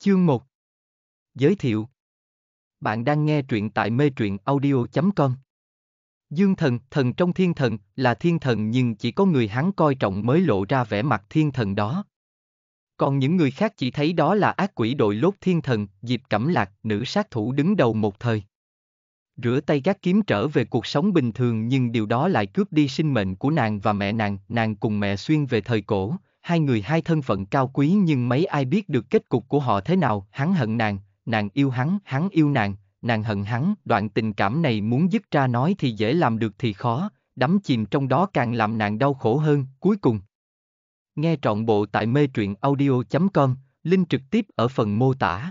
Chương 1 Giới thiệu Bạn đang nghe truyện tại mê truyện audio.com Dương thần, thần trong thiên thần, là thiên thần nhưng chỉ có người hắn coi trọng mới lộ ra vẻ mặt thiên thần đó. Còn những người khác chỉ thấy đó là ác quỷ đội lốt thiên thần, Diệp Cẩm Lạc, nữ sát thủ đứng đầu một thời. Rửa tay gác kiếm trở về cuộc sống bình thường nhưng điều đó lại cướp đi sinh mệnh của nàng và mẹ nàng, nàng cùng mẹ xuyên về thời cổ, hai người hai thân phận cao quý nhưng mấy ai biết được kết cục của họ thế nào, hắn hận nàng, nàng yêu hắn, hắn yêu nàng, nàng hận hắn, đoạn tình cảm này muốn dứt ra nói thì dễ làm được thì khó, đắm chìm trong đó càng làm nàng đau khổ hơn, cuối cùng. Nghe trọn bộ tại mê truyện audio.com, link trực tiếp ở phần mô tả.